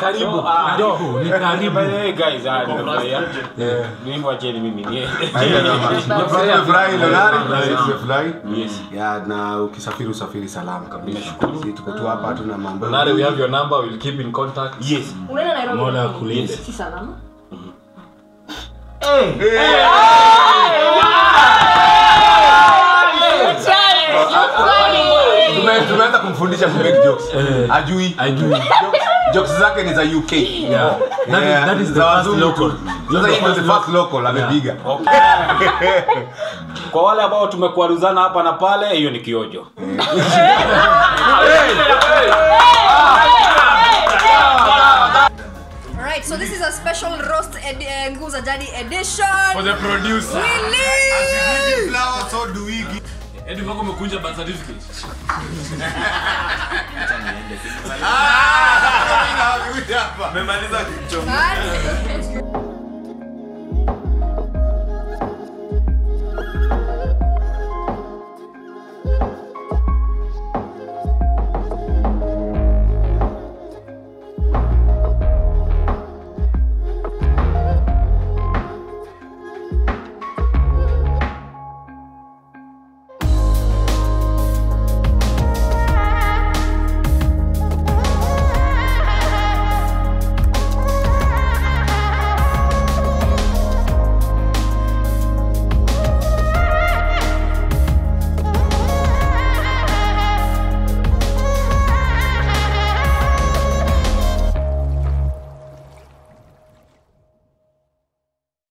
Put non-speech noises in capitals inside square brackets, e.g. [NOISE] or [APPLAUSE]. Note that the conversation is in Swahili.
Karibu. Ni karibu. Guys, nimefurahia. Mimi wacheni mimi nie. Tumefurahi Leonari, tumefurahi. Yes. Ya, na ukisafiri usafiri salama kabisa. Tuko tu hapa tuna mambo. Nare, we have your number. We'll keep in contact. Yes. unaenda nairobi Mola lakini akulinde. si salama Tume- tumeanza kumfundisha kumake jokes. Ajui. Ajui. Jokes- Jokes zake ni za UK. Yeah. That is- that is the first local. Sasa the first local amepiga. [LAUGHS] Kwa wale ambao tumekuaruzana hapa na pale, hiyo ni kiojo. [LAUGHS] Alright, so this is a special roast ed- uh, Nguza Jadi edition. For the producer. Really? Give- mpaka Mako umekunja birth certificate. Ah, [LAUGHS] Bad.